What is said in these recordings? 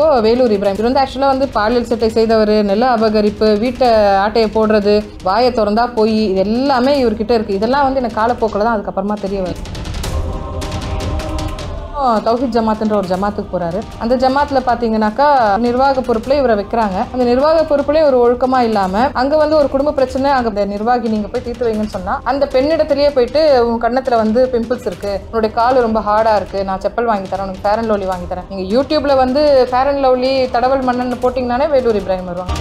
இப்போது வேலூர் இப்ராஹிம். இவர் வந்து ஆக்சுவலாக வந்து பாலியல் சட்டை செய்தவர் நில அபகரிப்பு வீட்டை ஆட்டையை போடுறது வாயை திறந்தா போய் இது எல்லாமே இவர்கிட்ட இருக்குது இதெல்லாம் வந்து எனக்கு காலப்போக்கில் தான் அதுக்கப்புறமா தெரிய வரும் தௌஹித் ஜமாத்ன்ற ஒரு ஜமாத்துக்கு போறாரு. அந்த ஜமாத்தில் பார்த்தீங்கன்னாக்கா நிர்வாக பொறுப்புல இவரை வைக்கிறாங்க. அந்த நிர்வாக பொறுப்புலேயே ஒரு ஒழுக்கமா இல்லாம அங்க வந்து ஒரு குடும்ப பிரச்சனை அங்க நிர்வாகி நீங்க போய் தீர்த்து வைங்கன்னு சொன்னா அந்த பெண்ணிடத்திலேயே போயிட்டு உன் கண்ணத்துல வந்து பிம்பிள்ஸ் இருக்கு. உன்னுடைய கால் ரொம்ப ஹார்டா இருக்கு. நான் செப்பல் வாங்கி தரேன் உனக்கு ஃபேர் அண்ட் லவ்லி வாங்கி தரேன். நீங்க யூடியூப்ல வந்து ஃபேர் அண்ட் லவ்லி தடவல் மன்னன் போட்டிங்கனாலே வேலூர் இப்ராஹிம் வருவாங்க.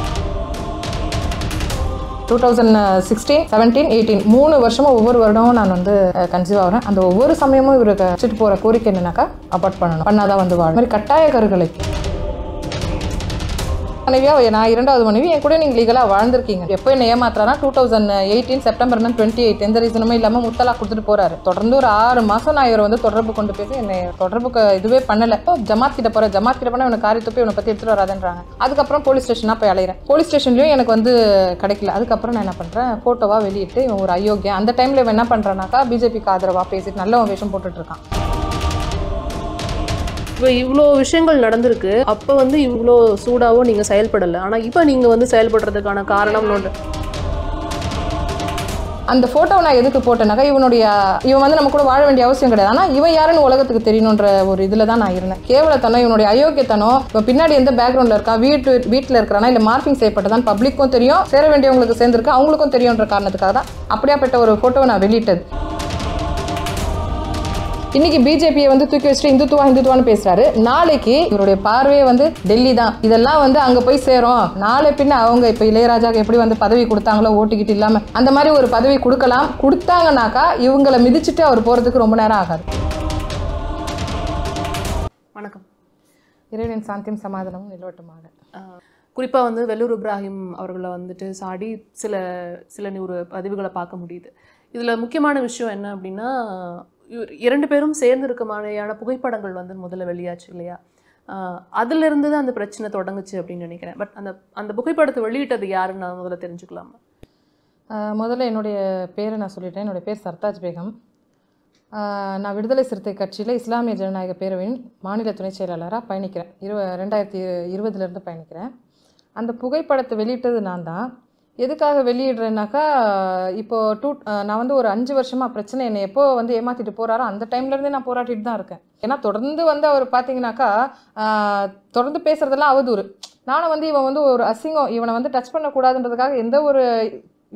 Two thousand sixteen seventeen eighteen மூணு வருஷமும் ஒவ்வொரு வருடமும் நான் வந்து கன்சீவ் ஆகிறேன். அந்த ஒவ்வொரு சமயமும் இவருக்கு வச்சுட்டு போகிற கோரிக்கை என்னன்னாக்கா அபார்ட் பண்ணணும். பண்ணாதான் வந்து வாழும். மாதிரி கட்டாய கருகளை மனைவியாக நான் இரண்டாவது மனைவி. என் கூட நீங்கள் லீகலாக வாழ்ந்திருக்கீங்க. எப்போ என்ன ஏமாத்துறானா two thousand eighteen September twenty eight எந்த ரீசனுமே இல்லாமல் முத்தலா கொடுத்துட்டு போறாரு. தொடர்ந்து ஒரு ஆறு மாதம் நான் இவர் வந்து தொடர்பு கொண்டு பேசி என்னை தொடர்புக்கு இதுவே பண்ணல. இப்போ ஜமாத் கிட்ட போகிற ஜமாத் கிட்ட போனால் இவனை காரி துப்பி இவனை பற்றி எடுத்துட்டு வராதுன்றாங்க. அதுக்கப்புறம் போலீஸ் ஸ்டேஷனாக போய் அலையிறேன். போலீஸ் ஸ்டேஷன்லையும் எனக்கு வந்து கிடைக்கல. அதுக்கப்புறம் நான் என்ன பண்ணுறேன் ஃபோட்டோவாக வெளியிட்டு இவன் ஒரு அயோக்கியம் அந்த டைமில் இவன் என்ன பண்ணுறானாக்கா பிஜேபிக்கு ஆதரவாக பேசிட்டு நல்ல வேஷம் போட்டுட்ருக்கான் இப்போ இவ்வளோ விஷயங்கள் நடந்திருக்கு. அப்போ வந்து இவ்வளோ சூடாவோ நீங்கள் செயல்படலை. ஆனால் இப்போ நீங்கள் வந்து செயல்படுறதுக்கான காரணம் ஒன்று அந்த ஃபோட்டோவை நான் எதுக்கு போட்டேனாக்கா இவனுடைய இவன் வந்து நம்ம கூட வாழ வேண்டிய அவசியம் கிடையாது. ஆனால் இவன் யாருன்னு உலகத்துக்கு தெரியணுன்ற ஒரு இதில் தான் நான் இருந்தேன். கேவலத்தனம் இவனுடைய அயோக்கியத்தனம் இப்போ பின்னாடி எந்த பேக்ரவுண்டில் இருக்கா வீட்டு வீட்டில் இருக்கிறானா இல்லை மார்க்கிங் செய்யப்பட்டதான் பப்ளிக்கும் தெரியும் சேர வேண்டியவங்களுக்கு சேர்ந்துருக்கு அவங்களுக்கும் தெரியுன்ற காரணத்துக்காக தான் அப்படியாப்பட்ட ஒரு ஃபோட்டோவை நான் வெளியிட்டது. இன்னைக்கு பிஜேபியை வந்து தூக்கி வச்சுட்டு இந்துத்துவா இந்துத்துவான்னு பேசுறாரு. நாளைக்கு இவருடைய பார்வையே வந்து டெல்லி தான் இதெல்லாம் வந்து அங்க போய் சேரும். நாளை பின்ன அவங்க இப்ப இளையராஜாக்கு எப்படி வந்து பதவி கொடுத்தாங்களோ ஓட்டுக்கிட்டு இல்லாம அந்த மாதிரி ஒரு பதவி கொடுக்கலாம். கொடுத்தாங்கனாக்கா இவங்களை மிதிச்சுட்டு அவர் போறதுக்கு ரொம்ப நேரம் ஆகாது. வணக்கம். இறைவனின் சாந்தியும் சமாதானமும் நிலவட்டுமாக. குறிப்பாக வந்து வெல்லூர் இப்ராஹிம் அவர்களை வந்துட்டு சாடி சில சில ஒரு பதிவுகளை பார்க்க முடியுது. இதில் முக்கியமான விஷயம் என்ன அப்படின்னா இரண்டு பேரும் சேர்ந்து இருக்க மாதிரியான புகைப்படங்கள் வந்து முதல்ல வெளியாச்சு இல்லையா? அதிலிருந்து தான் அந்த பிரச்சனை தொடங்குச்சு அப்படின்னு நினைக்கிறேன். பட் அந்த அந்த புகைப்படத்தை வெளியிட்டது யாருன்னு நான் முதல்ல தெரிஞ்சுக்கலாமா? முதல்ல என்னுடைய பேரை நான் சொல்லிட்டேன். என்னுடைய பேர் சர்தாஜ் பேகம். நான் விடுதலை சிறுத்தை கட்சியில் இஸ்லாமிய ஜனநாயக பேரவையின் மாநில துணை செயலாளராக பயணிக்கிறேன். இரு ரெண்டாயிரத்தி இருபதுலேருந்து பயணிக்கிறேன். அந்த புகைப்படத்தை வெளியிட்டது நான் தான் எதுக்காக வெளியிடுறேன்னாக்கா இப்போ டூ நான் வந்து ஒரு அஞ்சு வருஷமாக பிரச்சனை என்னை எப்போ வந்து ஏமாற்றிட்டு போகிறாரோ அந்த டைம்லேருந்தே நான் போராட்டிட்டு தான் இருக்கேன். ஏன்னா தொடர்ந்து வந்து அவர் பார்த்தீங்கன்னாக்கா தொடர்ந்து பேசுகிறதெல்லாம் அவதூறு. நானும் வந்து இவன் வந்து ஒரு அசிங்கம் இவனை வந்து டச் பண்ணக்கூடாதுன்றதுக்காக எந்த ஒரு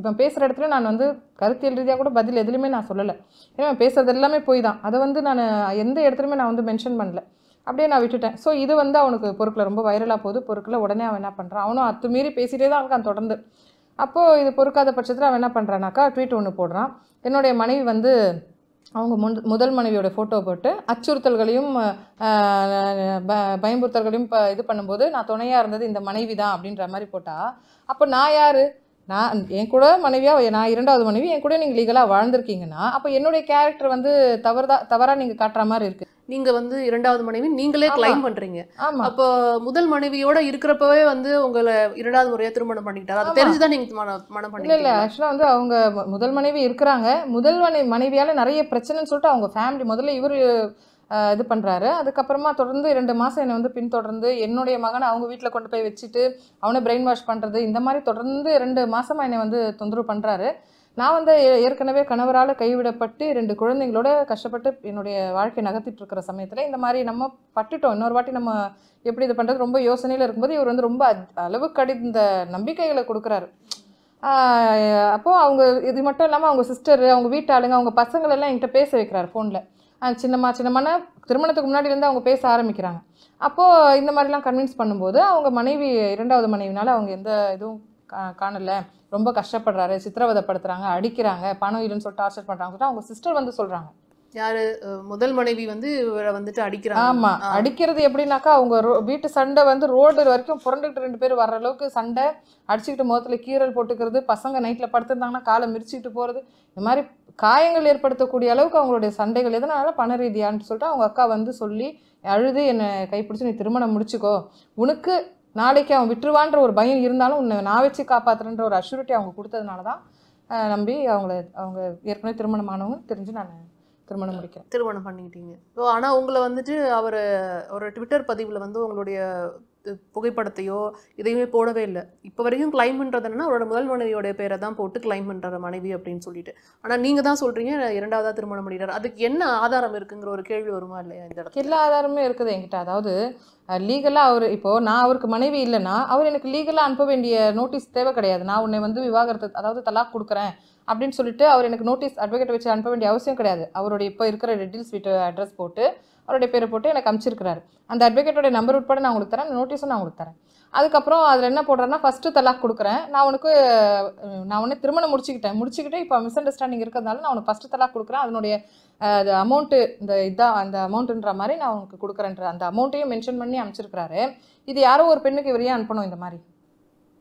இவன் பேசுகிற இடத்துல நான் வந்து கருத்தியல் ரீதியாக கூட பதில் எதுலையுமே நான் சொல்லலை. ஏன்னா இவன் பேசுறது எல்லாமே போய் தான். அதை வந்து நான் எந்த இடத்துலையுமே நான் வந்து மென்ஷன் பண்ணல. அப்படியே நான் விட்டுட்டேன். ஸோ இது வந்து அவனுக்கு பொருட்களை ரொம்ப வைரலாக போகுது. பொருட்களை உடனே அவன் என்ன பண்ணுறான் அவனும் அத்துமீறி பேசிகிட்டே தான் இருக்கான் தொடர்ந்து. அப்போது இது பொறுக்காத பட்சத்தில் அவன் என்ன பண்ணுறானாக்கா ட்வீட் ஒன்று போடுறான். என்னுடைய மனைவி வந்து அவங்க முன் முதல் மனைவியோட ஃபோட்டோ போட்டு அச்சுறுத்தல்களையும் ப- பயமுறுத்தல்களையும் இப்போ இது பண்ணும்போது நான் துணையாக இருந்தது இந்த மனைவி தான் அப்படின்ற மாதிரி போட்டால் அப்போ நான் யார்? நான் என் கூட மனைவியாக நான் இரண்டாவது மனைவி என் கூட நீங்கள் லீகலாக வாழ்ந்திருக்கீங்கன்னா அப்போ என்னுடைய கேரக்டர் வந்து தவறுதா தவறாக நீங்கள் காட்டுற மாதிரி இருக்குது நீங்க வந்து இரண்டாவது மனைவி நீங்களே. கிளைம் பண்றீங்க. ஆமாம் அப்போ முதல் மனைவியோட இருக்கிறப்பவே வந்து உங்களை இரண்டாவது முறையா திருமணம் பண்ணிக்கிட்டாரு. அது ஆமா. தெரிஞ்சுதான் நீங்க மன- மனம் இல்லை இல்லை. ஆக்சுவலாக வந்து அவங்க முதல் மனைவி இருக்கிறாங்க. முதல் மனை மனைவியால் நிறைய பிரச்சனைன்னு சொல்லிட்டு அவங்க ஃபேமிலி முதல்ல இவர் இது பண்ணுறாரு அதுக்கப்புறமா தொடர்ந்து ரெண்டு மாதம் என்னை வந்து பின்தொடர்ந்து என்னுடைய மகனை அவங்க வீட்டில் கொண்டு போய் வச்சுட்டு அவனை பிரெயின் வாஷ் பண்ணுறது இந்த மாதிரி தொடர்ந்து ரெண்டு மாதமாக என்னை வந்து தொந்தரவு பண்ணுறாரு நான் வந்து ஏ- ஏற்கனவே கணவரால் கைவிடப்பட்டு ரெண்டு குழந்தைங்களோட கஷ்டப்பட்டு என்னுடைய வாழ்க்கை நகர்த்திட்டு இருக்கிற சமயத்தில் இந்த மாதிரி நம்ம பட்டுட்டோம். இன்னொரு வாட்டி நம்ம எப்படி இது பண்ணுறது ரொம்ப யோசனையில் இருக்கும்போது இவர் வந்து ரொம்ப அளவு கடிந்த நம்பிக்கைகளை கொடுக்குறாரு. அப்போது அவங்க இது மட்டும் இல்லாமல் அவங்க சிஸ்டர் அவங்க வீட்டாளுங்க அவங்க பசங்களெல்லாம் என்கிட்ட பேச வைக்கிறாரு ஃபோனில் சின்னம்மா சின்னம்மான திருமணத்துக்கு முன்னாடியிலேருந்து அவங்க பேச ஆரம்பிக்கிறாங்க. அப்போது இந்த மாதிரிலாம் கன்வின்ஸ் பண்ணும்போது அவங்க மனைவி இரண்டாவது மனைவினால் அவங்க எந்த இதுவும் கா- ரொம்ப கஷ்டப்படுறாரு சித்திரவதைப்படுத்துகிறாங்க அடிக்கிறாங்க பணம் இல்லைன்னு சொல்லிட்டு டார்ச்சர் பண்ணுறாங்க சொல்லிட்டு அவங்க சிஸ்டர் வந்து சொல்கிறாங்க யாரு முதல் மனைவி வந்து இவரை வந்துட்டு அடிக்கிறாங்க. ஆமா. ஆ. அடிக்கிறது எப்படின்னாக்கா அவங்க ரோ- வீட்டு சண்டை வந்து ரோடு வரைக்கும் புரண்டுக்கிட்டு ரெண்டு பேர் வர்ற அளவுக்கு சண்டை. அடிச்சுக்கிட்டு முகத்துல கீறல் போட்டுக்கிறது. பசங்க நைட்ல படுத்திருந்தாங்கன்னா காலை மிரிச்சுக்கிட்டு போறது. இந்த மாதிரி காயங்கள் ஏற்படுத்தக்கூடிய அளவுக்கு அவங்களுடைய சண்டைகள். எதனால? பண ரீதியான்னு சொல்லிட்டு அவங்க அக்கா வந்து சொல்லி அழுது என்னை கைப்பிடிச்சு நீ திருமணம் முடிச்சுக்கோ. உனக்கு நாளைக்கு அவன் விட்டுருவான்ற ஒரு பயம் இருந்தாலும் உன்னை நான் வச்சு காப்பாத்துறேன்ற ஒரு அஷூரிட்டி அவங்க கொடுத்ததுனால தான் நம்பி அவங்கள அவங்க ஏற்கனவே திருமணமானவங்க தெரிஞ்சு நான் திருமணம் முடிக்கிறேன். திருமணம் பண்ணிக்கிட்டீங்க. ஸோ ஆனால் உங்களை வந்துட்டு அவர் ஒரு ட்விட்டர் பதிவில் வந்து உங்களுடைய புகைப்படத்தையோ இதையுமே போடவே இல்லை. இப்போ வரைக்கும் கிளைம் பண்ணுறது என்னன்னா அவரோட முதல் மனைவியோடைய பேரை தான் போட்டு கிளைம் பண்ணுற மனைவி அப்படின்னு சொல்லிட்டு. ஆனால் நீங்கள் தான் சொல்கிறீங்க இரண்டாவதாக திருமணம் பண்ணிட்டார் அதுக்கு என்ன ஆதாரம் இருக்குங்கிற ஒரு கேள்வி வருமா இல்லையா இந்த இடத்துல? எல்லா ஆதாரமே இருக்குது என்கிட்ட. அதாவது லீகலாக அவர் இப்போது நான் அவருக்கு மனைவி இல்லைன்னா அவர் எனக்கு லீகலாக அனுப்ப வேண்டிய நோட்டீஸ் தேவை கிடையாது. நான் உன்னை வந்து விவாகரத்து அதாவது தலாக் கொடுக்குறேன் அப்படின்னு சொல்லிட்டு அவர் எனக்கு நோட்டீஸ் அட்வொகேட் வச்சு அனுப்ப வேண்டிய அவசியம் கிடையாது. அவருடைய இப்போ இருக்கிற ரெட்டில்ஸ் வீட்டு அட்ரஸ் போட்டு அவருடைய பேரை போட்டு எனக்கு அனுப்பிச்சிருக்கிறாரு அந்த அட்வொகேட்டோட நம்பர் உட்பட நான் உங்களுக்கு தரேன். நோட்டீஸும் நான் உங்களுக்கு தரேன். அதுக்கப்புறம் அதில் என்ன போடுறேன்னா ஃபஸ்ட்டு தலாக் கொடுக்குறேன். நான் உனக்கு நான் உடனே திருமணம் முடிச்சுக்கிட்டேன். முடிச்சுக்கிட்டு இப்போ மிஸ் அண்டர்ஸ்டாண்டிங் இருக்கிறதுனால நான் உனக்கு ஃபஸ்ட்டு தலாக் கொடுக்குறேன். அதனுடைய அது அமௌண்ட்டு இந்த இதான் அந்த அமௌண்ட்டுன்ற மாதிரி நான் உனக்கு கொடுக்குறேன்ற அந்த அமௌண்ட்டையும் மென்ஷன் பண்ணி அமைச்சிருக்கிறாரு. இது யாரோ ஒரு பெண்ணுக்கு இவரையே அனுப்பணும் இந்த மாதிரி.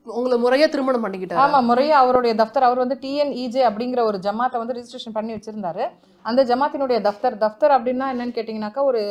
உங்களை முறையாக திருமணம் பண்ணிக்கிட்டார்? ஆமா முறையா அவருடைய தஃப்தர் அவர் வந்து டிஎன்இஜே அப்படிங்கிற ஒரு ஜமாத்தை வந்து ரிஜிஸ்ட்ரேஷன் பண்ணி வச்சிருந்தாரு. அந்த ஜமாத்தினுடைய தஃப்தர் தஃப்தர் அப்படின்னா என்னன்னு கேட்டிங்கனாக்கா ஒரு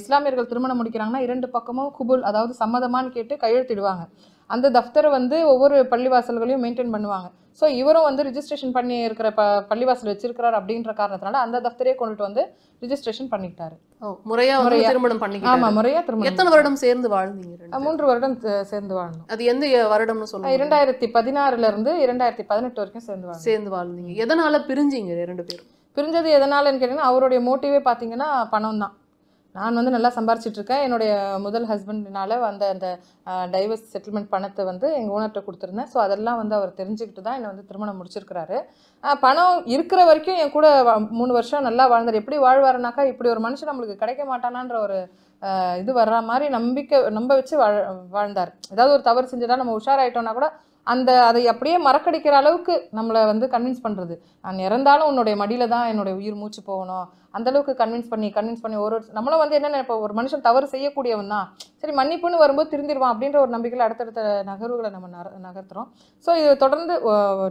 இஸ்லாமியர்கள் திருமணம் முடிக்கிறாங்கன்னா இரண்டு பக்கமும் குபுல் அதாவது சம்மதமான்னு கேட்டு கையெழுத்திடுவாங்க. அந்த தஃப்தரை வந்து ஒவ்வொரு பள்ளிவாசல்களையும் மெயின்டைன் பண்ணுவாங்க. ஸோ இவரும் வந்து ரிஜிஸ்ட்ரேஷன் பண்ணி இருக்கிற ப பள்ளிவாசல் வச்சிருக்கிறார் அப்படின்ற காரணத்தினால அந்த தஃப்தரே கொண்டுட்டு வந்து ரிஜிஸ்ட்ரேஷன் பண்ணிக்கிட்டாரு. வந்து முறையா. திருமணம் ஆமா பண்ணிக்கிட்டார் முறையா திருமணம் எத்தனை வருடம் சேர்ந்து வாழ்ந்தீங்க? மூன்று வருடம் சேர்ந்து வாழ்ந்தோம். அது எந்த வருடம்னு சொல்லுங்க. இரண்டாயிரத்தி பதினாறுல இருந்து இரண்டாயிரத்தி பதினெட்டு வரைக்கும் சேர்ந்து சேர்ந்து வாழ்ந்தீங்க. எதனால பிரிஞ்சீங்க ரெண்டு பேரும்? பிரிஞ்சது எதனாலன்னு கேட்டிங்கன்னா அவருடைய மோட்டிவே பார்த்தீங்கன்னா பணம் தான் நான் வந்து நல்லா சம்பாரிச்சிட்ருக்கேன். என்னுடைய முதல் ஹஸ்பண்டினால் வந்த அந்த டைவர்ஸ் செட்டில்மெண்ட் பணத்தை வந்து எங்கள் ஓனர்கிட்ட கொடுத்துருந்தேன். ஸோ அதெல்லாம் வந்து அவர் தெரிஞ்சுக்கிட்டு தான் என்னை வந்து திருமணம் முடிச்சிருக்கிறாரு. பணம் இருக்கிற வரைக்கும் என் கூட மூணு வருஷம் நல்லா வாழ்ந்தார். எப்படி வாழ்வாருனாக்கா இப்படி ஒரு மனுஷன் நம்மளுக்கு கிடைக்க மாட்டானான்ற ஒரு இது வர்ற மாதிரி நம்பிக்கை நம்ப வச்சு வாழ் வாழ்ந்தார். ஏதாவது ஒரு தவறு செஞ்சதா நம்ம உஷாராயிட்டோம்னா கூட அந்த அதை அப்படியே மறக்கடிக்கிற அளவுக்கு நம்மளை வந்து கன்வின்ஸ் பண்ணுறது நான் இறந்தாலும் உன்னுடைய மடியில் தான் என்னுடைய உயிர் மூச்சு போகணும். அந்தளவுக்கு கன்வின்ஸ் பண்ணி கன்வின்ஸ் பண்ணி ஒரு ஒரு நம்மளும் வந்து என்ன நினைப்போம் ஒரு மனுஷன் தவறு செய்யக்கூடியவன் தான். சரி மன்னிப்புன்னு வரும்போது திருந்திடுவான் அப்படின்ற ஒரு நம்பிக்கையில் அடுத்தடுத்த நகர்வுகளை நம்ம நர நகர்த்துறோம். ஸோ இது தொடர்ந்து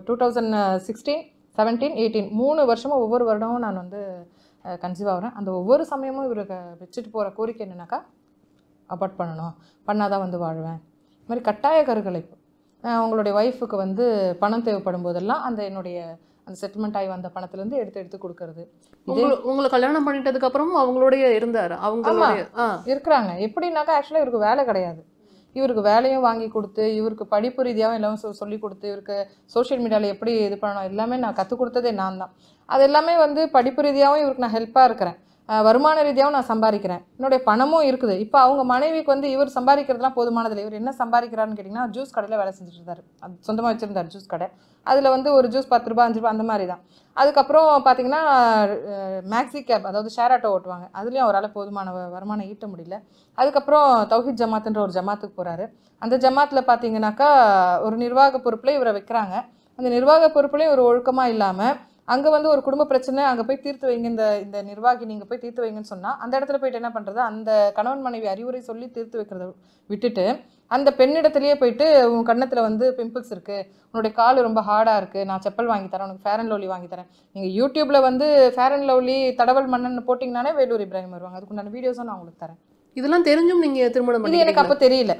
two thousand sixteen seventeen eighteen மூணு வருஷமும் ஒவ்வொரு வருடமும் நான் வந்து கன்சீவ் ஆகிறேன். அந்த ஒவ்வொரு சமயமும் இவருக்கு வச்சுட்டு போகிற கோரிக்கை என்னன்னாக்கா அபார்ட் பண்ணணும். பண்ணாதான் வந்து வாழ்வேன். இது மாதிரி கட்டாய கருக்கலைப்பு உங்களுடைய ஒய்ஃபுக்கு வந்து பணம் தேவைப்படும் போதெல்லாம் அந்த என்னுடைய அந்த செட்டில்மெண்ட் ஆகி வந்த பணத்துலேருந்து எடுத்து எடுத்து கொடுக்கறது. உங்களை கல்யாணம் பண்ணிட்டதுக்கு அப்புறமும் அவங்களோடய இருந்தாரு. அவங்களுடைய ஆ. இருக்கிறாங்க. எப்படின்னாக்கா ஆக்சுவலாக இவருக்கு வேலை கிடையாது. இவருக்கு வேலையும் வாங்கி கொடுத்து இவருக்கு படிப்பு ரீதியாகவும் எல்லாமே சொல்லி கொடுத்து இவருக்கு சோஷியல் மீடியாவில் எப்படி இது பண்ணணும் எல்லாமே நான் கற்றுக் கொடுத்ததே நான் தான். அது எல்லாமே வந்து படிப்பு ரீதியாகவும் இவருக்கு நான் ஹெல்ப்பாக இருக்கிறேன். வருமான ரீதியாகவும் நான் சம்பாதிக்கிறேன். என்னுடைய பணமும் இருக்குது. இப்போ அவங்க மனைவிக்கு வந்து இவர் சம்பாதிக்கிறதுலாம் போதுமானதில்லை. இவர் என்ன சம்பாதிக்கிறாருன்னு கேட்டிங்கன்னா ஜூஸ் கடையில் வேலை செஞ்சுட்டு இருந்தார் அது சொந்தமாக வச்சுருந்தார் ஜூஸ் கடை. அதில் வந்து ஒரு ஜூஸ் பத்து ரூபா அஞ்சு ரூபா அந்த மாதிரி தான் அதுக்கப்புறம் பார்த்தீங்கன்னா மேக்ஸி கேப் அதாவது ஷேர் ஆட்டோ ஓட்டுவாங்க. அதுலேயும் அவரால் போதுமான வருமானம் ஈட்ட முடியல. அதுக்கப்புறம் தௌஹித் ஜமாத்துன்ற ஒரு ஜமாத்துக்கு போகிறாரு அந்த ஜமாத்தில் பார்த்தீங்கன்னாக்கா ஒரு நிர்வாக பொறுப்பில் இவரை வைக்கிறாங்க. அந்த நிர்வாக பொறுப்புலேயும் ஒரு ஒழுக்கமாக இல்லாமல் அங்கே வந்து ஒரு குடும்ப பிரச்சனை அங்கே போய் தீர்த்து வைங்க இந்த இந்த நிர்வாகி நீங்கள் போய் தீர்த்து வைங்கன்னு சொன்னால் அந்த இடத்துல போயிட்டு என்ன பண்ணுறது அந்த கணவன் மனைவி அறிவுரை சொல்லி தீர்த்து வைக்கிறத விட்டுட்டு அந்த பெண்ணிடத்துலயே போயிட்டு உன் கன்னத்தில் வந்து பிம்பிள்ஸ் இருக்குது உன்னுடைய கால் ரொம்ப ஹார்டாக இருக்குது நான் செப்பல் வாங்கி தரேன் உனக்கு ஃபேர் அண்ட் லவ்லி வாங்கி தரேன். நீங்கள் யூடியூப்பில் வந்து ஃபேர் அண்ட் லவ்லி தடவல் மன்னன் போட்டிங்கனாலே வேலூர் இப்ராஹிம் வருவாங்க. அதுக்குண்டான வீடியோஸும் நான் உங்களுக்கு தரேன். இதெல்லாம் தெரிஞ்சும் நீங்க திருமணம் இது எனக்கு அப்போ தெரியல.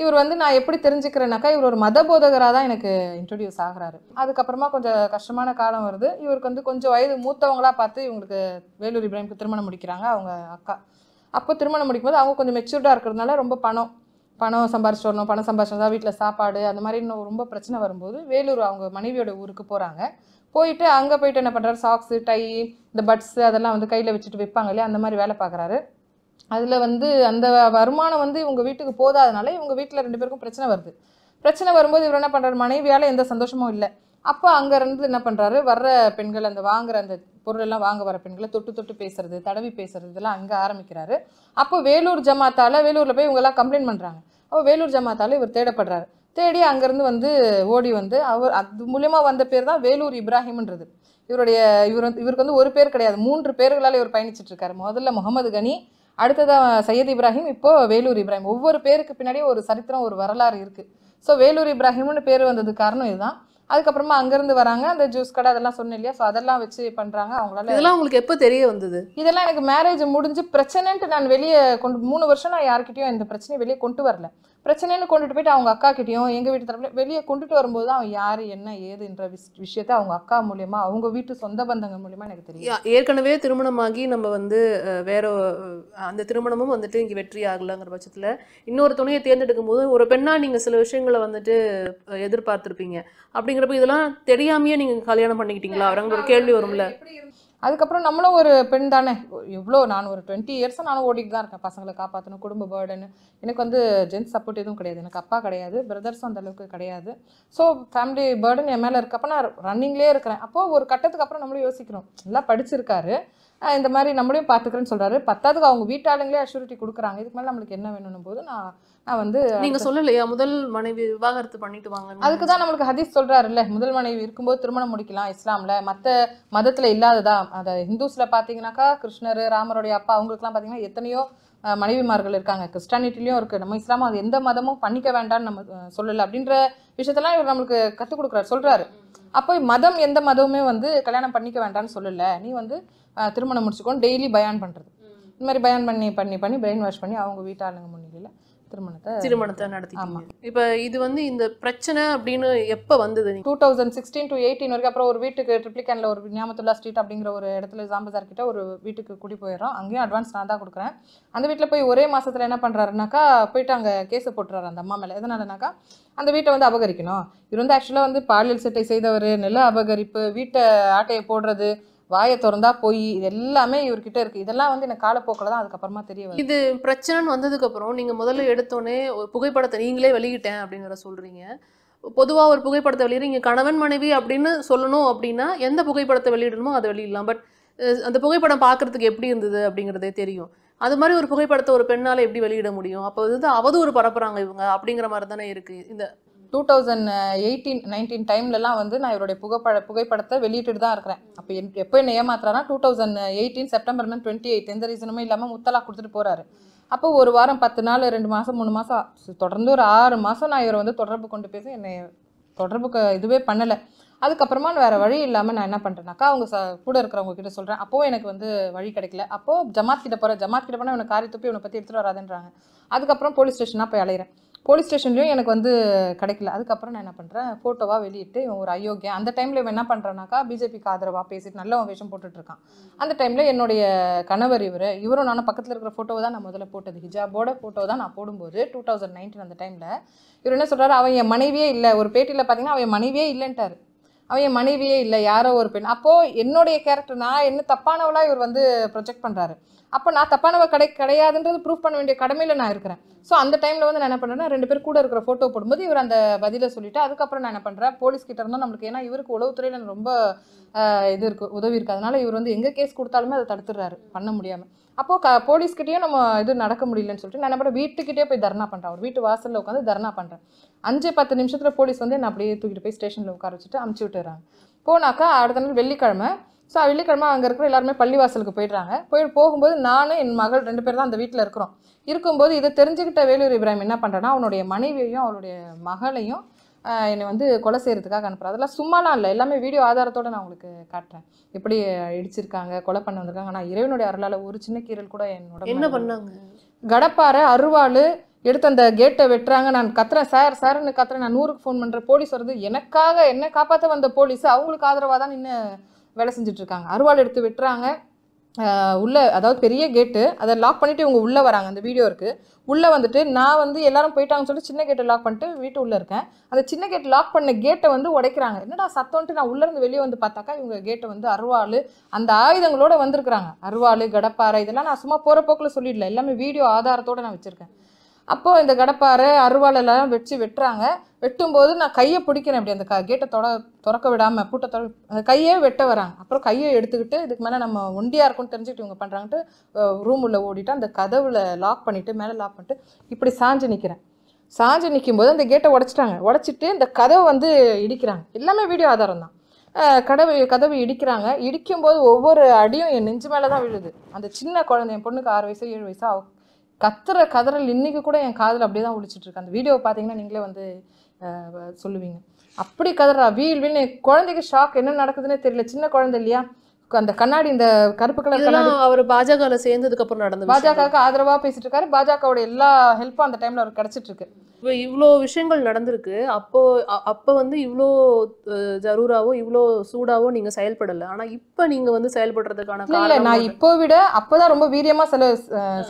இவர் வந்து நான் எப்படி தெரிஞ்சுக்கிறேனாக்கா இவர் ஒரு மத போதகராக தான் எனக்கு இன்ட்ரடியூஸ் ஆகுறாரு. அதுக்கப்புறமா கொஞ்சம் கஷ்டமான காலம் வருது. இவருக்கு வந்து கொஞ்சம் வயது மூத்தவங்களா பார்த்து இவங்களுக்கு வேலூர் இப்ராஹிம்க்கு திருமணம் முடிக்கிறாங்க. அவங்க அக்கா. அப்போ திருமணம் முடிக்கும்போது அவங்க கொஞ்சம் மெச்சூர்டாக இருக்கிறதுனால ரொம்ப பணம் பணம் சம்பாரிச்சு வரணும் பணம் சம்பாரிச்சு வீட்டில் சாப்பாடு அந்த மாதிரி இன்னும் ரொம்ப பிரச்சனை வரும்போது வேலூர் அவங்க மனைவியோட ஊருக்கு போகிறாங்க போயிட்டு அங்கே போயிட்டு என்ன பண்ணுறாரு சாக்ஸு டை இந்த பட்ஸு அதெல்லாம் வந்து கையில் வச்சுட்டு விற்பாங்க இல்லையா? அந்த மாதிரி வேலை பார்க்குறாரு. அதில் வந்து அந்த வருமானம் வந்து இவங்க வீட்டுக்கு போதாதனால இவங்க வீட்டில் ரெண்டு பேருக்கும் பிரச்சனை வருது. பிரச்சனை வரும்போது இவர் என்ன பண்ணுறாரு மனைவியால் எந்த சந்தோஷமும் இல்லை. அப்போ அங்கேருந்து என்ன பண்ணுறாரு வர்ற பெண்கள் அந்த வாங்குற அந்த பொருளெல்லாம் வாங்க வர பெண்களை தொட்டு தொட்டு பேசுறது தடவி பேசுறது இதெல்லாம் அங்கே ஆரம்பிக்கிறாரு. அப்போ வேலூர் ஜமாத்தால வேலூரில் போய் இவங்கெல்லாம் கம்ப்ளைண்ட் பண்ணுறாங்க அப்போ வேலூர் ஜமாத்தால் இவர் தேடப்படுறாரு. தேடி அங்கேருந்து வந்து ஓடி வந்து அவர் அது மூலியமாக வந்த பேர் தான் வேலூர் இப்ராஹிம்ன்றது. இவருடைய இவர் வந்து இவருக்கு வந்து ஒரு பேர் கிடையாது. மூன்று பேர்களால் இவர் பயணிச்சிட்டு இருக்காரு. முதல்ல முகமது கனி அடுத்ததாக சையத் இப்ராஹிம் இப்போ வேலூர் இப்ராஹிம். ஒவ்வொரு பேருக்கு பின்னாடியும் ஒரு சரித்திரம் ஒரு வரலாறு இருக்குது ஸோ வேலூர் இப்ராஹிம்னு பேர் வந்ததுக்கு காரணம் இதுதான். அதுக்கப்புறமா அங்கேருந்து வராங்க. அந்த ஜூஸ் கடை அதெல்லாம் சொன்னேன் இல்லையா? ஸோ அதெல்லாம் வச்சு பண்ணுறாங்க அவங்களால இதெல்லாம் உங்களுக்கு எப்போ தெரிய வந்தது? இதெல்லாம் எனக்கு மேரேஜ் முடிஞ்சு பிரச்சனைன்ட்டு நான் வெளியே கொண்டு மூணு வருஷம் நான் யார்கிட்டயும் இந்த பிரச்சனையை வெளியே கொண்டு வரல. பிரச்சனைன்னு கொண்டுட்டு போயிட்டு அவங்க அக்கா கிட்டயும் எங்கள் வீட்டு தரப்புல வெளியே கொண்டுட்டு வரும்போது தான் அவன் யார் என்ன ஏதுன்ற விஷ் விஷயத்த அவங்க அக்கா மூலியமா அவங்க வீட்டு சொந்த பந்தங்க மூலியமா எனக்கு தெரியும். ஏற்கனவே திருமணமாகி நம்ம வந்து வேற அந்த திருமணமும் வந்துட்டு இங்கே வெற்றி ஆகலைங்கிற பட்சத்தில் இன்னொரு துணையை தேர்ந்தெடுக்கும் போது ஒரு பெண்ணா நீங்கள் சில விஷயங்களை வந்துட்டு எதிர்பார்த்திருப்பீங்க. அப்படிங்கிறப்ப இதெல்லாம் தெரியாமையே நீங்கள் கல்யாணம் பண்ணிக்கிட்டீங்களா? அவரங்க ஒரு கேள்வி வரும்ல. அதுக்கப்புறம் நம்மளும் ஒரு பெண் தானே? எவ்வளோ நான் ஒரு டுவெண்ட்டி இயர்ஸாக நானும் ஓடிட்டு தான் இருக்கேன். பசங்களை காப்பாற்றணும் குடும்ப பேர்டன் எனக்கு வந்து ஜென்ஸ் சப்போர்ட் எதுவும் கிடையாது. எனக்கு அப்பா கிடையாது பிரதர்ஸும் அந்தளவுக்கு கிடையாது. ஸோ ஃபேமிலி பேர்டன் என் மேலே இருக்கப்போ நான் ரன்னிங்லேயே இருக்கிறேன். அப்போது ஒரு கட்டத்துக்கு அப்புறம் நம்மளும் யோசிக்கிறோம். நல்லா படிச்சிருக்காரு. இந்த மாதிரி நம்மளையும் பார்த்துக்கிறேன்னு சொல்கிறாரு பத்தாவதுக்கு அவங்க வீட்டாளுங்களே அஷூரிட்டி கொடுக்குறாங்க. இதுக்கு மேலே நம்மளுக்கு என்ன வேணும்னும் போது நான் நான் வந்து நீங்க சொல்லலையா? முதல் மனைவி விவாகரத்து பண்ணிட்டு வாங்க அதுக்கு தான் நம்மளுக்கு ஹதீஸ் சொல்றாருல்ல முதல் மனைவி இருக்கும்போது திருமணம் முடிக்கலாம் இஸ்லாம்ல. மற்ற மதத்துல இல்லாததா? அந்த ஹிந்துஸ்ல பாத்தீங்கன்னாக்கா கிருஷ்ணர் ராமருடைய அப்பா அவங்களுக்குலாம் பாத்தீங்கன்னா எத்தனையோ மனைவிமார்கள் இருக்காங்க. கிறிஸ்டானிட்டிலையும் இருக்கு. நம்ம இஸ்லாமும் அது எந்த மதமும் பண்ணிக்க வேண்டாம்னு நம்ம சொல்லல. அப்படின்ற விஷயத்தெல்லாம் இவர் நம்மளுக்கு கற்றுக் கொடுக்குறாரு சொல்றாரு. அப்போ மதம் எந்த மதமுமே வந்து கல்யாணம் பண்ணிக்க வேண்டாம்னு சொல்லல. நீ வந்து திருமணம் முடிச்சுக்கோன்னு டெய்லி பயான் பண்றது. இந்த மாதிரி பயான் பண்ணி பண்ணி பண்ணி பிரெயின் வாஷ் பண்ணி அவங்க வீட்டாளுங்க முன்னிலையில் திருமணத்தை திருமணத்தை நடத்திட்டீங்க. இப்ப இது வந்து இந்த பிரச்சனை அப்படின்னு எப்ப வந்தது two thousand sixteen to eighteen வரைக்கும் அப்புறம் ஒரு வீட்டுக்கு ட்ரிப்ளிகேனில் ஒரு ஞாபகத்துல்லா ஸ்ட்ரீட் அப்படிங்கிற ஒரு இடத்துல ஜாம்பசார் கிட்ட ஒரு வீட்டுக்கு குடி போயிடுறோம். அங்கேயும் அட்வான்ஸ் நான் தான் கொடுக்குறேன். அந்த வீட்டில் போய் ஒரே மாசத்துல என்ன பண்ணுறாருனாக்கா போயிட்டு அங்கே கேஸை போட்டுறாரு அந்த அம்மா மேலே. எதனாலனாக்கா அந்த வீட்டை வந்து அபகரிக்கணும். இவர் வந்து ஆக்சுவலாக வந்து பாலியல் சிட்டை செய்தவர் நில அபகரிப்பு வீட்டை ஆட்டையை போடுறது வாயை திறந்தா போய் இது எல்லாமே இவர்கிட்ட இருக்கு. இதெல்லாம் வந்து எனக்கு காலப்போக்கில் தான் அதுக்கப்புறமா தெரிய வரும் இது பிரச்சனைன்னு வந்ததுக்கு அப்புறம் நீங்க முதல்ல எடுத்தோடனே ஒரு புகைப்படத்தை நீங்களே வெளியிட்டேன் அப்படிங்கிற சொல்றீங்க. பொதுவாக ஒரு புகைப்படத்தை வெளியிடுறீங்க கணவன் மனைவி அப்படின்னு சொல்லணும் அப்படின்னா எந்த புகைப்படத்தை வெளியிடணுமோ அதை வெளியிடலாம். பட் அந்த புகைப்படம் பார்க்கறதுக்கு எப்படி இருந்தது அப்படிங்கிறதே தெரியும். அது மாதிரி ஒரு புகைப்படத்தை ஒரு பெண்ணால் எப்படி வெளியிட முடியும்? அப்போ வந்து அவதூறு பரப்புறாங்க இவங்க அப்படிங்கிற மாதிரி தானே இருக்குது இந்த டூ தௌசண்ட் எயிட்டீன் நைன்டீன் டைம்லலாம் வந்து நான் இவருடைய புகைப்பட புகைப்படத்தை வெளியிட்டு தான் இருக்கிறேன். அப்போ என் எப்போ என்ன ஏமாத்துறாருன்னா two thousand eighteen September month twenty eight எந்த ரீசனுமே இல்லாமல் முத்தலாக கொடுத்துட்டு போகிறாரு அப்போ ஒரு வாரம் பத்து நாள் ரெண்டு மாதம் மூணு மாதம் தொடர்ந்து ஒரு ஆறு மாதம் நான் இவரை வந்து தொடர்பு கொண்டு பேசி என்னை தொடர்புக்கு இதுவே பண்ணலை. அதுக்கப்புறமா வேறு வழி இல்லாமல் நான் என்ன பண்ணுறேன்னாக்கா அவங்க ச கூட இருக்கிறவங்க கிட்ட சொல்கிறேன் அப்போது எனக்கு வந்து வழி கிடைக்கல. அப்போது ஜமாத் கிட்ட போகிறேன் ஜமாத் கிட்ட போனால் இவனை காரி துப்பி இவனை பற்றி எடுத்துகிட்டு வராதுன்றாங்க. அதுக்கப்புறம் போலீஸ் ஸ்டேஷனாக போய் அலையிறேன். போலீஸ் ஸ்டேஷன்லேயும் எனக்கு வந்து கிடைக்கல. அதுக்கப்புறம் நான் என்ன பண்ணுறேன் ஃபோட்டோவாக வெளியிட்டு இவன் ஒரு அயோக்கியம் அந்த டைமில் இவன் என்ன பண்ணுறானாக்கா பிஜேபிக்கு ஆதரவாக பேசிட்டு நல்ல அவன் வேஷம் போட்டுட்ருக்கான் அந்த டைமில் என்னுடைய கணவர் இவர். இவரும் நானும் பக்கத்தில் இருக்கிற ஃபோட்டோவை தான் நான் முதல்ல போட்டது. ஹிஜாபோட ஃபோட்டோ தான் நான் போடும்போது டூ தௌசண்ட் நைன்டீன் அந்த டைமில் இவர் என்ன சொல்கிறாரு அவன் என் மனைவியே இல்லை. ஒரு பேட்டியில் பார்த்தீங்கன்னா அவன் மனைவியே இல்லைன்ட்டார். அவன் என் மனைவியே இல்லை. யாரோ ஒரு பெண். அப்போது என்னுடைய கேரக்டர் நான் என்ன தப்பானவளாக இவர் வந்து ப்ரொஜெக்ட் பண்ணுறாரு அப்போ நான் தப்பானவ கடை கிடையாதுன்றது ப்ரூஃப் பண்ண வேண்டிய கடமையில் நான் இருக்கிறேன். ஸோ அந்த டைமில் வந்து நான் என்ன பண்ணுறேன்னா ரெண்டு பேர் கூட இருக்கிற ஃபோட்டோ போடும்போது இவர் அந்த பதிலை சொல்லிட்டு அதுக்கப்புறம் நான் என்ன பண்ணுறேன் போலீஸ் கிட்ட இருந்தால் நம்மளுக்கு ஏன்னா இவருக்கு உளவுத்துறையில் ரொம்ப இது இருக்குது உதவி இருக்குது அதனால இவர் வந்து எங்கே கேஸ் கொடுத்தாலுமே அதை தடுத்துடுறாரு பண்ண முடியாமல் அப்போது க போலீஸ்கிட்டேயும் நம்ம இது நடக்க முடியலன்னு சொல்லிட்டு நான் என்ன பண்ணுறேன் வீட்டுக்கிட்டே போய் தர்ணா பண்ணுறேன் அவர் வீட்டு வாசலில் உட்காந்து தர்ணா பண்ணுறேன் அஞ்சு பத்து நிமிஷத்தில் போலீஸ் வந்து என்ன அப்படியே தூக்கிட்டு போய் ஸ்டேஷனில் உட்கார வச்சுட்டு அமுச்சு விட்டுறாங்க. போனாக்கா அடுத்த நாள் வெள்ளிக்கிழமை ஸோ வெள்ளிக்கிழமை அங்கே இருக்கிற எல்லாருமே பள்ளிவாசலுக்கு போயிடுறாங்க. போய் போகும்போது நானும் என் மகள் ரெண்டு பேர் தான் அந்த வீட்டில் இருக்கிறோம். இருக்கும்போது இதை தெரிஞ்சுக்கிட்ட வேலூர் இப்ராஹிம் என்ன பண்ணுறேன்னா அவனுடைய மனைவியையும் அவளுடைய மகளையும் என்னை வந்து கொலை செய்யறதுக்காக அனுப்புகிறேன் அதெல்லாம் சும்மாலாம் இல்லை. எல்லாமே வீடியோ ஆதாரத்தோட நான் உங்களுக்கு காட்டுறேன். எப்படி இடிச்சிருக்காங்க கொலை பண்ண வந்திருக்காங்க. ஆனால் இறைவனுடைய அருளால் ஒரு சின்ன கீரல் கூட என்னோட என்ன பண்ணாங்க? கடப்பாறை அருவாள் எடுத்து அந்த கேட்டை வெட்டுறாங்க. நான் கத்துறேன் சார் சார்னு கத்துறேன். நான் நூறுக்கு ஃபோன் பண்ணுறேன் போலீஸ் வருது. எனக்காக என்ன காப்பாற்ற வந்த போலீஸ். அவங்களுக்கு ஆதரவாக தான் நின்று வேலை செஞ்சுட்டு இருக்காங்க அருவாள் எடுத்து வெட்டுறாங்க. உள்ளே அதாவது பெரிய கேட்டு அதை லாக் பண்ணிவிட்டு இவங்க உள்ளே வராங்க அந்த வீடியோ இருக்குது உள்ளே வந்துட்டு நான் வந்து எல்லாரும் போயிட்டாங்கன்னு சொல்லிட்டு சின்ன கேட்டை லாக் பண்ணிட்டு வீட்டு உள்ளே இருக்கேன். அந்த சின்ன கேட் லாக் பண்ண கேட்டை வந்து உடைக்கிறாங்க. என்னடா சத்தோன்ட்டு நான் உள்ளேருந்து வெளியே வந்து பார்த்தாக்கா இவங்க கேட்டை வந்து அருவாள் அந்த ஆயுதங்களோட வந்திருக்கிறாங்க. அருவாள் கடப்பாறை இதெல்லாம் நான் சும்மா போகிற போக்கில் சொல்லிடல. எல்லாமே வீடியோ ஆதாரத்தோட நான் வச்சுருக்கேன். அப்போது இந்த கடப்பாறை அருவாளெல்லாம் வச்சு வெட்டுறாங்க. வெட்டும்போது நான் கையை பிடிக்கிறேன் அப்படி அந்த க கேட்டை தொட திறக்க விடாமல் பூட்டை தொட அந்த கையே வெட்ட வராங்க. அப்புறம் கையை எடுத்துக்கிட்டு இதுக்கு மேலே நம்ம ஒண்டியாக இருக்கும்னு தெரிஞ்சுக்கிட்டு இவங்க பண்ணுறாங்கன்ட்டு ரூம் உள்ளே ஓடிட்டு அந்த கதவுல லாக் பண்ணிவிட்டு மேலே லாக் பண்ணிட்டு இப்படி சாஞ்சு நிற்கிறேன் சாஞ்சு நிற்கும்போது அந்த கேட்டை உடச்சிட்டாங்க. உடச்சிட்டு இந்த கதவை வந்து இடிக்கிறாங்க. எல்லாமே வீடியோ ஆதாரம் தான். அஹ் கதவு கதவு இடிக்கிறாங்க. இடிக்கும்போது ஒவ்வொரு அடியும் என் நெஞ்சு மேலே தான் விழுது. அந்த சின்ன குழந்தை என் பொண்ணுக்கு ஆறு வயசு ஏழு வயசு ஆகும். கத்துற கதறல் இன்னைக்கு கூட என் காதில் அப்படியே தான் ஒழிச்சிட்டு இருக்கு அந்த வீடியோவை பார்த்தீங்கன்னா நீங்களே வந்து சொல்லுவீங்க. அப்படி கதறா வீல் வீல் குழந்தைக்கு ஷாக் என்ன நடக்குதுன்னே தெரியல. சின்ன குழந்தை இல்லையா? அந்த கண்ணாடி இந்த கருப்பு கலர் கண்ணாடி. அவர் பாஜகல சேர்ந்ததுக்கு அப்புறம் நடந்த விஷயம். பாஜகவுக்கு ஆதரவா பேசிட்டு இருக்காரு பாஜகவோட எல்லா ஹெல்ப்பும் அந்த டைம்ல அவருக்கு கிடைச்சிட்டு இருக்கு இப்போ இவ்வளோ விஷயங்கள் நடந்திருக்கு. அப்போ அப்போ வந்து இவ்வளோ ஜரூராவோ இவ்வளோ சூடாவோ நீங்க செயல்படல. ஆனா இப்போ நீங்க வந்து செயல்படுறதுக்கான இல்ல நான் இப்போ விட அப்பதான் ரொம்ப வீரியமா செல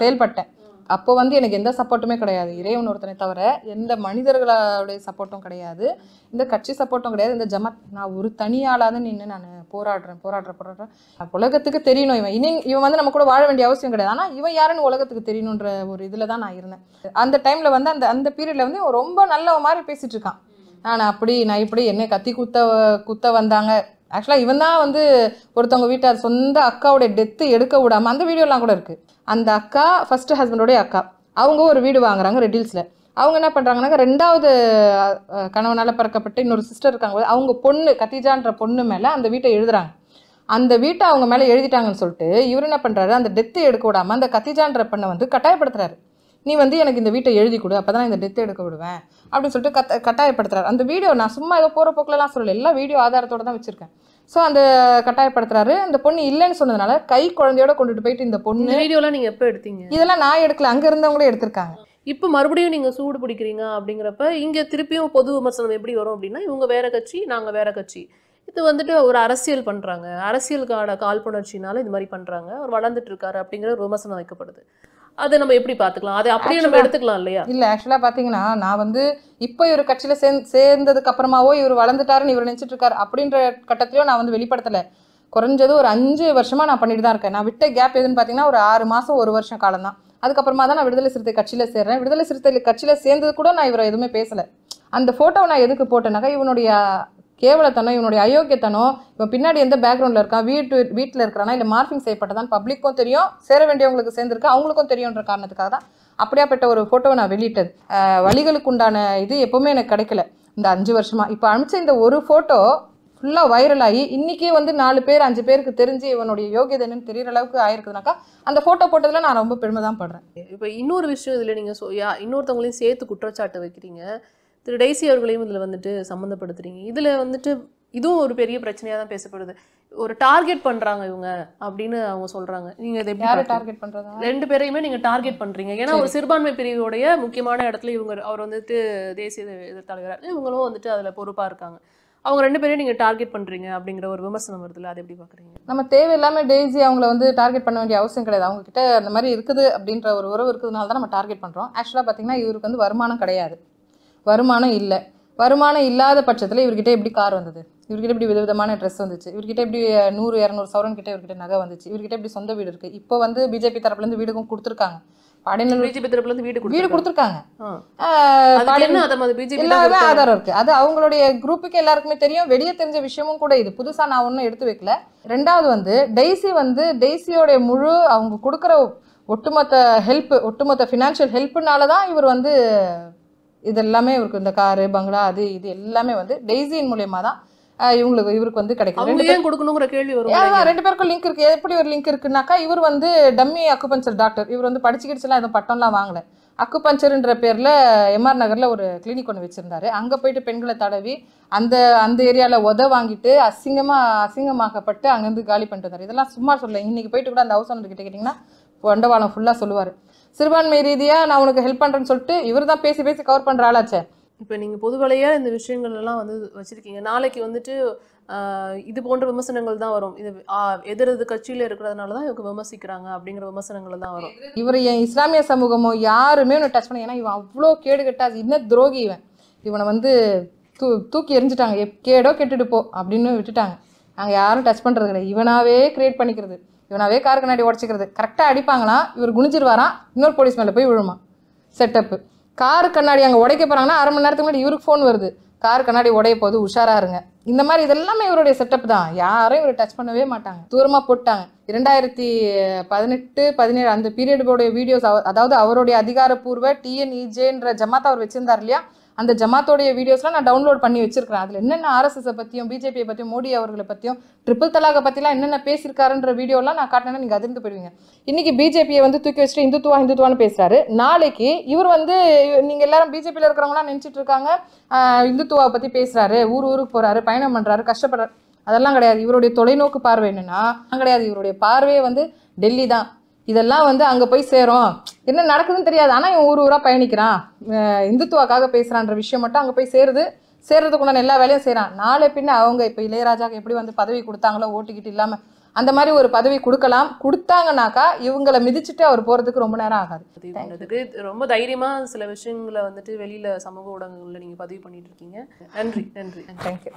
செயல்பட்டேன். அப்போ வந்து எனக்கு எந்த சப்போர்ட்டுமே கிடையாது. இறைவன் ஒருத்தனை தவிர எந்த மனிதர்களுடைய சப்போர்ட்டும் கிடையாது. இந்த கட்சி சப்போர்ட்டும் கிடையாது. இந்த ஜமாத் நான் ஒரு தனியாளாக நின்று நான் போராடுறேன் போராடுறேன் போராடுறேன். உலகத்துக்கு தெரியணும் இவன். இனி இவன் வந்து நம்ம கூட வாழ வேண்டிய அவசியம் கிடையாது. ஆனால் இவன் யாருன்னு உலகத்துக்கு தெரியணுன்ற ஒரு இதில் தான் நான் இருந்தேன். அந்த டைமில் வந்து அந்த அந்த பீரியடில் வந்து ரொம்ப நல்ல மாதிரி பேசிகிட்டு இருக்கான். நான் அப்படி நான் இப்படி என்ன கத்தி குத்த குத்த வந்தாங்க. ஆக்சுவலாக இவன் தான் வந்து ஒருத்தவங்க வீட்டார் சொந்த அக்காவுடைய டெத்து எடுக்க விடாமல் அந்த வீடியோலாம் கூட இருக்குது அந்த அக்கா ஃபஸ்ட்டு ஹஸ்பண்டோடைய அக்கா. அவங்க ஒரு வீடு வாங்குறாங்க ரெட்டில்ஸில் அவங்க என்ன பண்ணுறாங்கனாக்கா ரெண்டாவது கணவனால் பறக்கப்பட்டு இன்னொரு சிஸ்டர் இருக்காங்க. அவங்க பொண்ணு கத்திஜான்ற பொண்ணு மேலே அந்த வீட்டை எழுதுறாங்க. அந்த வீட்டை அவங்க மேலே எழுதிட்டாங்கன்னு சொல்லிட்டு இவர் என்ன பண்ணுறாரு அந்த டெத்து எடுக்க விடாமல் அந்த கத்திஜான்ற பெண்ணை வந்து கட்டாயப்படுத்துறாரு. நீ வந்து எனக்கு இந்த வீட்டை எழுதி கொடு அப்போ தான் இந்த டெத்து எடுக்க விடுவேன். அப்படின்னு சொல்லிட்டு கத்த கட்டாயப்படுத்துறாரு. அந்த வீடியோ நான் சும்மா ஏதோ போகிற போக்கிலலாம் சொல்லலை. எல்லா வீடியோ ஆதாரத்தோட தான் வச்சுருக்கேன். ஸோ அந்த கட்டாயப்படுத்துறாரு. அந்த பொண்ணு இல்லைன்னு சொன்னதுனால கை குழந்தையோட கொண்டுட்டு போயிட்டு இந்த பொண்ணு வீடியோலாம் நீங்க எப்போ எடுத்தீங்க? இதெல்லாம் நான் எடுக்கல. அங்க இருந்தவங்களே எடுத்திருக்காங்க. இப்போ மறுபடியும் நீங்க சூடு பிடிக்கிறீங்க அப்படிங்கிறப்ப இங்க திருப்பியும் பொது விமர்சனம் எப்படி வரும் அப்படின்னா இவங்க வேற கட்சி நாங்க வேற கட்சி. இது வந்துட்டு ஒரு அரசியல் பண்றாங்க. அரசியலுக்கான காழ்ப்புணர்ச்சினால இது மாதிரி பண்றாங்க. அவர் வளர்ந்துட்டு இருக்காரு அப்படிங்கிற ஒரு விமர்சனம் வைக்கப்படுது. அதை நம்ம எப்படி பார்த்துக்கலாம்? அதை அப்படியே நம்ம எடுத்துக்கலாம் இல்லையா? இல்ல ஆக்சுவலா பாத்தீங்கன்னா நான் வந்து இப்போ இவர் கட்சியில சேர்ந்து சேர்ந்ததுக்கு அப்புறமாவோ இவர் வளர்ந்துட்டாருன்னு இவர் நினைச்சிட்டு இருக்காரு அப்படின்ற கட்டத்திலயோ நான் வந்து வெளிப்படுத்தல. குறைஞ்சது ஒரு அஞ்சு வருஷமா நான் பண்ணிட்டு தான் இருக்கேன். நான் விட்ட கேப் எதுன்னு பாத்தீங்கன்னா ஒரு ஆறு மாசம் ஒரு வருஷம் காலம் தான். அதுக்கப்புறமா தான் நான் விடுதலை சிறுத்தை கட்சியில சேர்றேன். விடுதலை சிறுத்தை கட்சியில சேர்ந்தது கூட நான் இவரை எதுவுமே பேசல. அந்த போட்டோவை நான் எதுக்கு போட்டேனாக்கா இவனுடைய கேவலத்தனம் இவனுடைய அயோக்கியத்தனம் இவன் பின்னாடி எந்த பேக்ரவுண்டில் இருக்கான் வீட்டு வீட்டில் இருக்கிறானா இல்லை மார்பிங் செய்யப்பட்டதான் பப்ளிக்கும் தெரியும் சேர வேண்டியவங்களுக்கு சேர்ந்துருக்கு அவங்களுக்கும் தெரியுன்ற காரணத்துக்காக தான் அப்படியாப்பட்ட ஒரு ஃபோட்டோவை நான் வெளியிட்டது. வழிகளுக்கு உண்டான இது எப்போவுமே எனக்கு கிடைக்கல இந்த அஞ்சு வருஷமாக இப்போ அனுப்பிச்ச இந்த ஒரு ஃபோட்டோ ஃபுல்லாக வைரல் ஆகி வந்து நாலு பேர் அஞ்சு பேருக்கு தெரிஞ்சு இவனுடைய யோகியதை என்னன்னு தெரியற அளவுக்கு ஆயிருக்குதுனாக்கா அந்த ஃபோட்டோ போட்டதில் நான் ரொம்ப பெருமை தான் படுறேன். இப்போ இன்னொரு விஷயம் இதில் நீங்கள் சோ யா இன்னொருத்தவங்களையும் சேர்த்து குற்றச்சாட்டு வைக்கிறீங்க. திரு டெய்சி அவர்களையும் இதுல வந்துட்டு சம்மந்தப்படுத்துறீங்க. இதுல வந்துட்டு இதுவும் ஒரு பெரிய பிரச்சனையா தான் பேசப்படுது. ஒரு டார்கெட் பண்றாங்க இவங்க அப்படின்னு அவங்க சொல்றாங்க. நீங்க இதை எப்படி பார்க்கறீங்க? டார்கெட் பண்ணுறதா ரெண்டு பேரையுமே நீங்க டார்கெட் பண்றீங்க. ஏன்னா ஒரு சிறுபான்மை பிரிவுடைய முக்கியமான இடத்துல இவங்க அவர் வந்துட்டு தேசிய எதிர் தலைவரா இவங்களும் வந்துட்டு அதுல பொறுப்பா இருக்காங்க. அவங்க ரெண்டு பேரையும் நீங்க டார்கெட் பண்றீங்க அப்படிங்கிற ஒரு விமர்சனம் வருதுல்ல அதை எப்படி பாக்குறீங்க நம்ம தேவையில்லாம டெய்ஸி அவங்கள வந்து டார்கெட் பண்ண வேண்டிய அவசியம் கிடையாது. அவங்க கிட்ட அந்த மாதிரி இருக்குது அப்படின்ற ஒரு உறவு இருக்கிறதுனால தான் நம்ம டார்கெட் பண்றோம். ஆக்சுவலாக பார்த்தீங்கன்னா இவருக்கு வந்து வருமானம் கிடையாது. வருமானம் இல்லை. வருமானம் இல்லாத பட்சத்தில் இவர்கிட்ட எப்படி கார் வந்தது? இவர்கிட்ட இப்படி விதவிதமான ட்ரெஸ் வந்துச்சு? இவர்கிட்ட இப்படி நூறு இரநூறு சவரன் கிட்ட இவர்கிட்ட நகை வந்துச்சு? இவர்கிட்ட இப்படி சொந்த வீடு இருக்கு? இப்போ வந்து பிஜேபி தரப்புலேருந்து வீடுக்கும் கொடுத்துருக்காங்க. பாடினல் பிஜேபி தரப்புல இருந்து வீடு வீடு கொடுத்து கொடுத்துருக்காங்க. எல்லாமே ஆதாரம் இருக்கு. அது அவங்களுடைய குரூப்புக்கு எல்லாருக்குமே தெரியும். வெளியே தெரிஞ்ச விஷயமும் கூட இது. புதுசா நான் ஒன்றும் எடுத்து வைக்கல. ரெண்டாவது வந்து டெய்ஸி வந்து டெய்ஸியோடைய முழு அவங்க கொடுக்குற ஒட்டுமொத்த ஹெல்ப் ஒட்டுமொத்த ஃபினான்ஷியல் ஹெல்ப்னால தான் இவர் வந்து இது எல்லாமே இவருக்கு இந்த காரு பங்களா அது இது எல்லாமே வந்து டெய்ஸியின் மூலியமா தான் இவங்களுக்கு இவருக்கு வந்து கிடைக்கும் ரெண்டு ஏன் கொடுக்கணுங்கிற கேள்வி வரும் ரெண்டு பேருக்கும் லிங்க் இருக்கு. எப்படி ஒரு லிங்க் இருக்குனாக்கா இவர் வந்து டம்மி அக்குபஞ்சர் டாக்டர் இவர் வந்து படிச்சுக்கிடுச்சுலாம் எதுவும் பட்டம்லாம் வாங்கல. அக்குபஞ்சர்ன்ற பேர்ல எம்ஆர் நகர்ல ஒரு கிளினிக் ஒன்று வச்சிருந்தாரு. அங்க போயிட்டு பெண்களை தடவி அந்த அந்த ஏரியால உத வாங்கிட்டு அசிங்கமா அசிங்கமாக்கப்பட்டு அங்கேருந்து காலி பண்ணிட்டு வந்தாரு. இதெல்லாம் சும்மா சொல்ல இன்னைக்கு போயிட்டு கூட அந்த ஹவுஸ் ஓனர் கிட்ட கேட்டிங்கன்னா வண்டவாளம் ஃபுல்லா சொல்லுவாரு. சிறுபான்மை ரீதியா நான் உனக்கு ஹெல்ப் பண்றேன்னு சொல்லிட்டு இவர் தான் பேசி பேசி கவர் பண்ற ஆளாச்சே. இப்போ நீங்க பொதுவலையா இந்த விஷயங்கள் எல்லாம் வந்து வச்சிருக்கீங்க. நாளைக்கு வந்துட்டு இது போன்ற விமர்சனங்கள் தான் வரும். இது ஆஹ், எதிரது கட்சியில இருக்கிறதுனால தான் இவங்க விமர்சிக்கிறாங்க அப்படிங்கிற விமர்சனங்கள் தான் வரும். இவர் என் இஸ்லாமிய சமூகமோ யாருமே இவனை டச் பண்ண ஏன்னா இவன் அவ்வளோ கேடு கெட்டா இன்னும் துரோகி இவன். இவனை வந்து தூ தூக்கி எரிஞ்சிட்டாங்க. கேடோ கெட்டுட்டு போ அப்படின்னு விட்டுட்டாங்க. நாங்கள் யாரும் டச் பண்ணுறது கிடையாது இவனாவே கிரியேட் பண்ணிக்கிறது. இவனாவே கார் கண்ணாடி உடச்சிக்கிறது. கரெக்டாக அடிப்பாங்களாம் இவர் குனிஞ்சிருவாராம் இன்னொரு போலீஸ் மேலே போய் விழுமா? செட்டப்பு கார் கண்ணாடி அங்கே உடைக்க போகிறாங்கன்னா அரை மணி நேரத்துக்கு முன்னாடி இவருக்கு ஃபோன் வருது. கார் கண்ணாடி உடைய போது உஷாரா இருங்க. இந்த மாதிரி இதெல்லாமே இவருடைய செட்டப் தான். யாரும் இவரை டச் பண்ணவே மாட்டாங்க. தூரமாக போட்டாங்க. இரண்டாயிரத்தி பதினெட்டு பதினேழு அந்த பீரியடோடைய வீடியோஸ் அதாவது அவருடைய அதிகாரப்பூர்வ டிஎன்இஜேன்ற ஜமாத் அவர் வச்சிருந்தார் இல்லையா? அந்த ஜமாத்தோடைய வீடியோஸ்லாம் நான் டவுன்லோட் பண்ணி வச்சிருக்கிறேன். அதில் என்னென்ன ஆர்எஸ்எஸை பற்றியும் பிஜேபியை பற்றியும் மோடி அவர்களை பற்றியும் ட்ரிபிள் தலாக பற்றிலாம் என்னென்ன பேசியிருக்காருன்ற வீடியோலாம் நான் காட்டினேன்னா நீங்கள் அதிர்ந்து போயிடுவீங்க. இன்னைக்கு பிஜேபியை வந்து தூக்கி வச்சுட்டு இந்துத்துவா இந்துத்துவான்னு பேசுகிறாரு நாளைக்கு இவர் வந்து நீங்கள் எல்லாரும் பிஜேபியில் இருக்கிறவங்களாம் நினச்சிட்டு இருக்காங்க. இந்துத்துவாவை பற்றி பேசுகிறாரு ஊர் ஊருக்கு போகிறாரு பயணம் பண்ணுறாரு கஷ்டப்படுறாரு. அதெல்லாம் கிடையாது. இவருடைய தொலைநோக்கு பார்வை என்னென்னா கிடையாது. இவருடைய பார்வையே வந்து டெல்லி தான் இதெல்லாம் வந்து அங்கே போய் சேரும். என்ன நடக்குதுன்னு தெரியாது. ஆனால் இவன் ஊர் ஊராக பயணிக்கிறான். இந்துத்துவாக்காக பேசுகிறான்ற விஷயம் மட்டும் அங்கே போய் சேருது. சேர்றதுக்குண்டான எல்லா வேலையும் செய்கிறான் நாளை பின்ன அவங்க இப்போ இளையராஜாக்கு எப்படி வந்து பதவி கொடுத்தாங்களோ ஓட்டுக்கிட்டு இல்லாமல் அந்த மாதிரி ஒரு பதவி கொடுக்கலாம். கொடுத்தாங்கனாக்கா இவங்களை மிதிச்சுட்டு அவர் போகிறதுக்கு ரொம்ப நேரம் ஆகாது. ரொம்ப தைரியமா சில விஷயங்களை வந்துட்டு வெளியில சமூக ஊடகங்கள்ல நீங்க பதிவு பண்ணிட்டு இருக்கீங்க. நன்றி நன்றி. தேங்க்யூ